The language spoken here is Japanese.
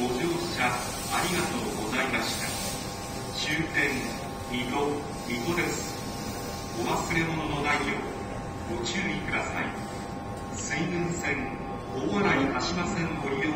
ご乗車ありがとうございました。終点、水戸、水戸です。お忘れ物のないよう、ご注意ください。水郡線、大洗鹿島線を利用、